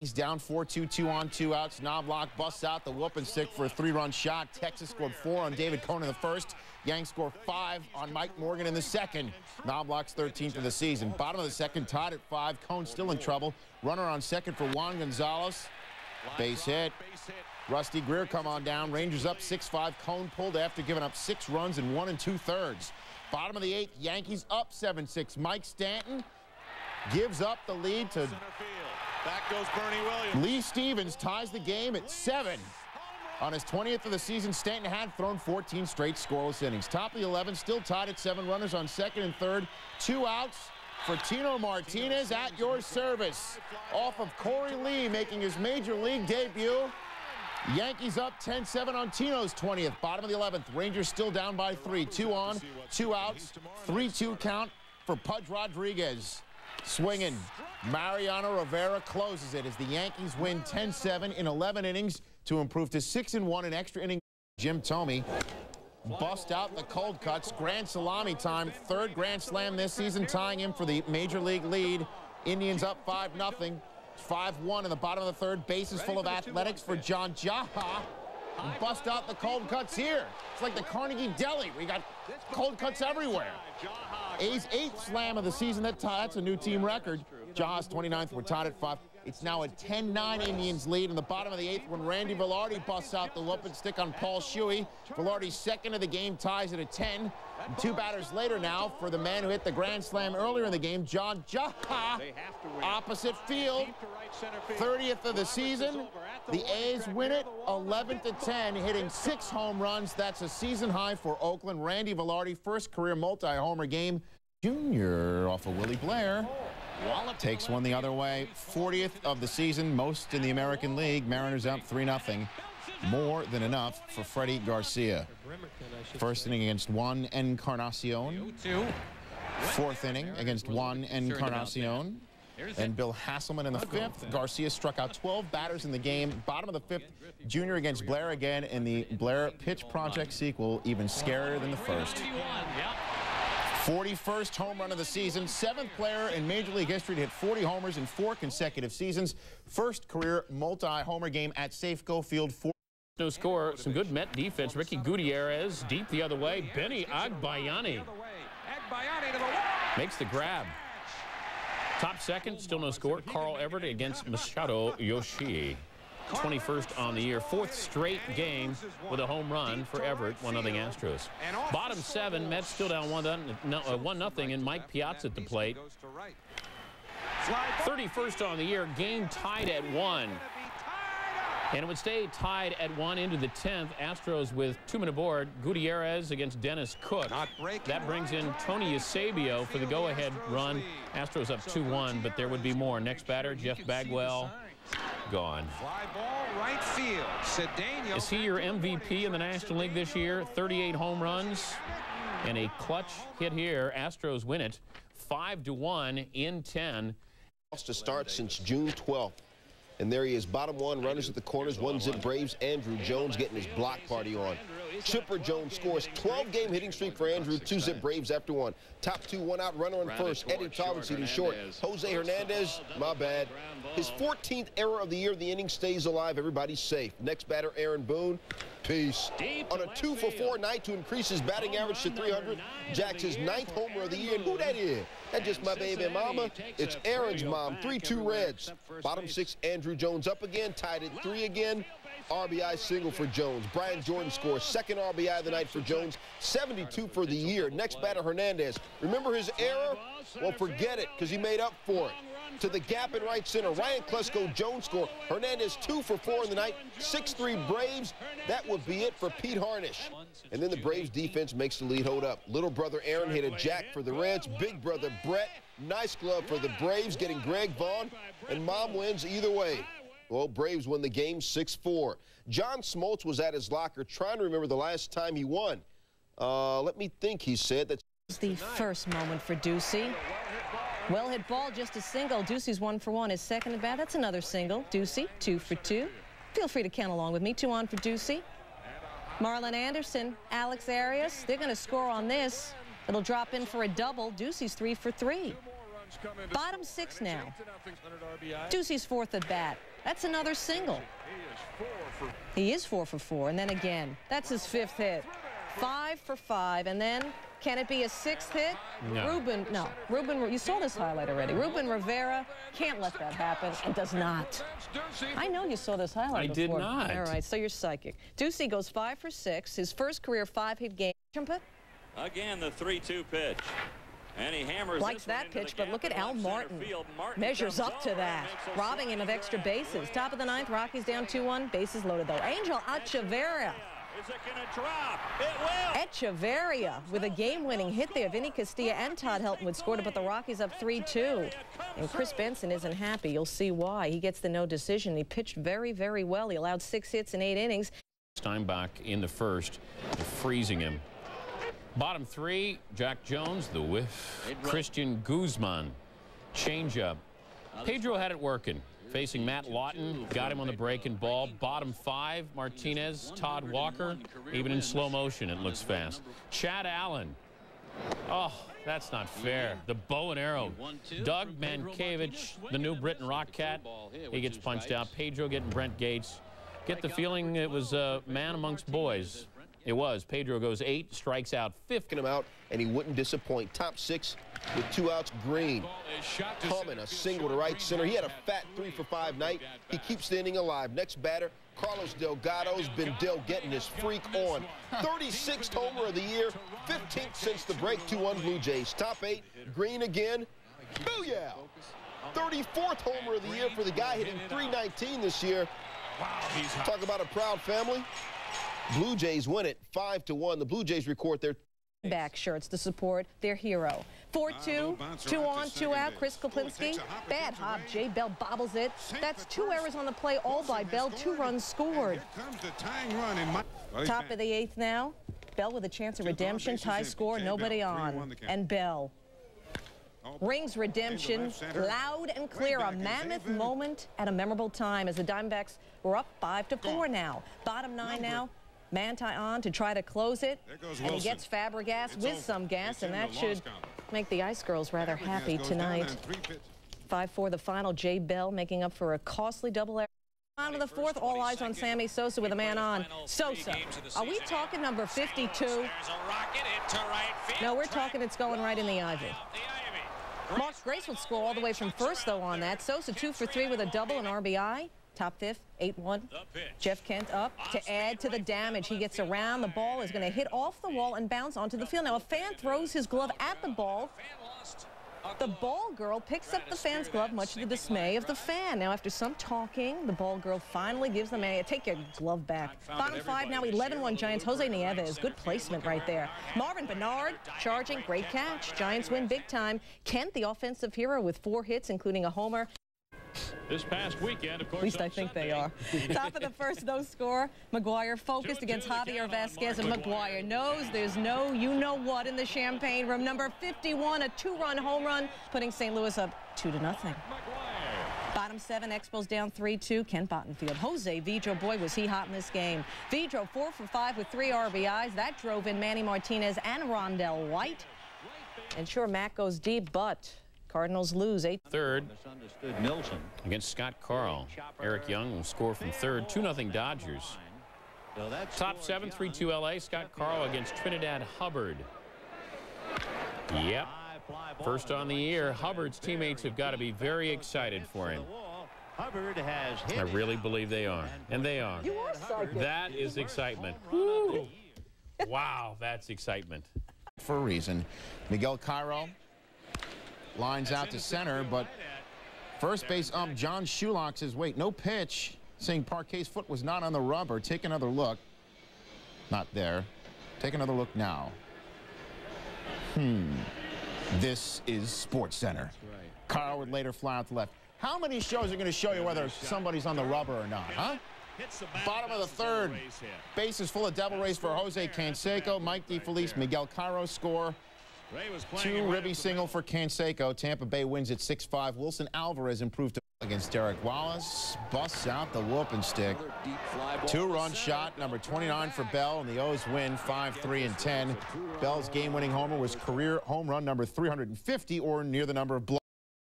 He's down 4-2, two on, two outs. Knoblauch busts out the whooping stick for a three-run shot. Texas scored four on David Cone in the first. Yanks score five on Mike Morgan in the second. Knoblauch's 13th of the season. Bottom of the second, tied at five. Cone still in trouble. Runner on second for Juan Gonzalez. Base hit. Rusty Greer come on down. Rangers up 6-5. Cone pulled after giving up six runs in one and two-thirds. Bottom of the eighth, Yankees up 7-6. Mike Stanton gives up the lead to Back goes Bernie Williams. Lee Stevens ties the game at seven. On his 20th of the season, Stanton had thrown 14 straight scoreless innings. Top of the 11, still tied at seven runners on second and third. Two outs for Tino Martinez at your service. Off of Corey Lee making his major league debut. Yankees up 10-7 on Tino's 20th. Bottom of the 11th. Rangers still down by three. Two on, two outs. 3-2 count for Pudge Rodriguez. Swinging. Mariano Rivera closes it as the Yankees win 10-7 in 11 innings to improve to 6-1 in extra inning. Jim Thome bust out the cold cuts. Grand salami time. Third grand slam this season, tying him for the major league lead. Indians up 5-0. 5-1 in the bottom of the third. Bases full of athletics for John Jaha. Bust out the cold cuts here. It's like the Carnegie Deli. We got cold cuts everywhere. A's eighth slam of the season. That that's a new team record. Jaws 29th. We're tied at five. It's now a 10-9 Indians lead in the bottom of the eighth when Randy Velarde busts out the whooping stick on Paul Shuey. Velarde's second of the game ties it at a 10. And two batters later now for the man who hit the grand slam earlier in the game, John Jaha. Opposite field. 30th of the season. The A's win it 11 to 10, hitting six home runs. That's a season high for Oakland. Randy Velarde, first career multi-homer game. Junior off of Willie Blair. Takes one the other way. 40th of the season, most in the American League. Mariners up 3-0. More than enough for Freddie Garcia. First inning against Juan Encarnacion. Fourth inning against Juan Encarnacion. And Bill Haselman in the fifth. Garcia struck out 12 batters in the game. Bottom of the fifth, Junior against Blair again in the Blair Pitch Project sequel, even scarier than the first. 41st home run of the season. Seventh player in Major League history to hit 40 homers in four consecutive seasons. First career multi-homer game at Safeco Field. Four no score. Some good Met defense. Ricky Gutierrez deep the other way. Benny Agbayani makes the grab. Top second, still no score. Carl Everett against Masato Yoshii. 21st on the year. Fourth straight game with a home run for Everett, 1-0 Astros. Bottom seven, Mets still down 1-0 uh, and Mike Piazza at the plate. 31st on the year, game tied at 1. And it would stay tied at one into the 10th. Astros with two men aboard. Gutierrez against Dennis Cook. That brings in Tony Eusebio for the go-ahead run. Astros up 2-1, but there would be more. Next batter, Jeff Bagwell gone. Fly ball right field. Cedeno Is he your MVP in the National League this year? 38 home runs and a clutch hit here. Astros win it 5 to 1 in 10. Lost to start since June 12th. And there he is, bottom one, runners at the corners, one zip Braves. Andruw Jones getting his block party on. Chipper Jones scores 12-game hitting streak for Andruw. two zip Braves after one. Top two, one out, runner on first. Eddie Taubensee to short. Jose Hernandez, my bad. His 14th error of the year, the inning stays alive. Everybody's safe. Next batter, Aaron Boone. Peace. On a two for four night to increase his batting average to 300, Jacks his ninth homer of the year. And who that is? That's just my baby mama. It's Aaron's mom. 3-2 Reds. Bottom six, Andruw Jones up again, tied at three again. RBI single for Jones. Brian Jordan scores second RBI of the night for Jones. 72 for the year. Next batter, Hernandez. Remember his error? Well, forget it, because he made up for it to the gap in right center. Ryan Klesko Jones score. Hernandez two for four in the night. 6-3 Braves. That would be it for Pete Harnisch. And then the Braves defense makes the lead hold up. Little brother Aaron hit a jack for the Reds. Big brother Bret. Nice glove for the Braves getting Greg Vaughn. And mom wins either way. Well, Braves win the game 6-4. John Smoltz was at his locker trying to remember the last time he won. Uh, let me think, he said. That's the first moment for Ducey. Well hit ball, just a single. Ducey's one for one. His second at bat, that's another single. Ducey, two for two. Feel free to count along with me. Two on for Ducey. Marlon Anderson, Alex Arias, they're going to score on this. It'll drop in for a double. Ducey's three for three. Bottom six now. Ducey's fourth at bat. That's another single. He is four for four, and then again. That's his fifth hit. Five for five, and then can it be a sixth hit? No. Ruben, no. Ruben, you saw this highlight already. Ruben Rivera can't let that happen and does not. I know you saw this highlight I did before. not. All right, so you're psychic. Ducey goes five for six, his first career five-hit game. Trumpet Again, the 3-2 pitch. And he hammers likes this that into pitch, but look at Al Martin. Martin Measures up to that, robbing him of extra bases. Top of the ninth, Rockies down 2-1, bases loaded though. Angel Echevarria. Is it going to drop? It will. Echevarria with a game-winning hit there. Vinny Castilla and Todd Helton would score to put the Rockies up 3-2. And Chris Benson isn't happy. You'll see why. He gets the no decision. He pitched very, very well. He allowed six hits in eight innings. Steinbach in the first, freezing him. Bottom three, Jacque Jones, the whiff. Cristian Guzman, changeup. Pedro had it working. Facing Matt Lawton, got him on the breaking ball. Bottom five, Martinez, Todd Walker. Even in slow motion, it looks fast. Chad Allen. Oh, that's not fair. The bow and arrow. Doug Mientkiewicz, the new Britain Rock Cat. He gets punched out. Pedro getting Brent Gates. Get the feeling it was a man amongst boys. It was. Pedro goes eight, strikes out 50. him out, and he wouldn't disappoint. Top six with two outs. Green coming a single to right center. He had a fat three for five night. He keeps inning alive. Next batter, Carlos Delgado's been Del getting his freak on. 36th homer of the year, 15th since the break. 2-1 Blue Jays. Top eight, Green again. Booyah! 34th homer of the year for the guy hitting 319 this year. Talk about a proud family. Blue Jays win it 5 to 1. The Blue Jays record their back shirts to support their hero. 4-2, two on, two out. Chris Koplinski, bad hop. Jay Bell bobbles it. That's two errors on the play, all by Bell. Two runs scored. Top of the eighth now. Bell with a chance of redemption. Tie score, nobody on. And Bell rings redemption loud and clear. A mammoth moment at a memorable time as the Diamondbacks were up five to four now. Bottom nine now. Mantei on to try to close it. And he gets Fabregas with some gas, and that should make the Ice Girls rather happy tonight. 5-4 the final. Jay Bell making up for a costly double error. On to the fourth, all eyes on Sammy Sosa with a man on. Sosa, are we talking number 52? No, we're talking it's going right in the ivy. Mark Grace would score all the way from first, though, on that. Sosa two for three with a double and RBI. Top fifth, 8-1. Jeff Kent up to add to the damage. He gets around. The ball is going to hit off the wall and bounce onto the field. Now, a fan throws his glove at the ball. The ball girl picks up the fan's glove, much to the dismay of the fan. Now, after some talking, the ball girl finally gives the man, take your glove back. Bottom five now, 11-1 Giants. Jose Nieves, good placement right there. Marvin Benard charging, great catch. Giants win big time. Kent, the offensive hero, with four hits, including a homer. This past weekend, of course. At least I think they are. Top of the first, no score. McGwire focused against Javier Vazquez, and McGwire knows there's no you-know-what in the champagne room. Number 51, a two-run home run, putting St. Louis up two to nothing. Bottom seven, Expos down 3-2. Kent Bottenfield. Jose Vidro, boy, was he hot in this game. Vidro four for five with three RBIs. That drove in Manny Martinez and Rondell White. And sure, Matt goes deep, but Cardinals lose eight. Third against Scott Karl. Eric Young will score from third. 2-0 Dodgers. Top seven, 3-2 LA. Scott Karl against Trinidad Hubbard. Yep. First on the year. Hubbard's teammates have got to be very excited for him. I really believe they are. And they are. You are psychic. That is excitement. Woo. Wow, that's excitement. For a reason. Miguel Cairo lines out to center, but first base ump John Shulock says, wait, no pitch, saying Parque's foot was not on the rubber. Take another look. Not there. Take another look now. Hmm. This is Sports Center. Carl would later fly out to left. How many shows are going to show you whether somebody's on the rubber or not, huh? Bottom of the third. Base is full of double race for Jose Canseco, Mike DiFelice, Miguel Cairo score. Two ribby single for Canseco. Tampa Bay wins at 6-5. Wilson Alvarez improved to against Derek Wallace. Busts out the whooping stick. Two-run shot, number 29 for Belle, and the O's win 5-3 and 10. Belle's game-winning homer was career home run number 350, or near the number of blow.